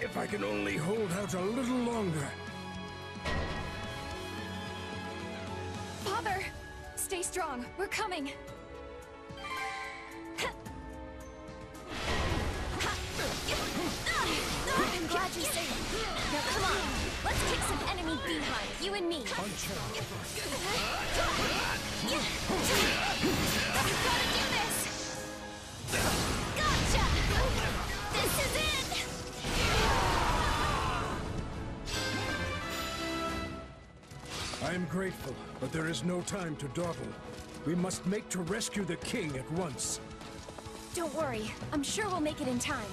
If I can only hold out a little longer. Father! Stay strong. We're coming. I'm glad you saved me. Now come on. Let's kick some enemy behind. You and me. Punch I am grateful, but there is no time to dawdle. We must make to rescue the king at once. Don't worry. I'm sure we'll make it in time.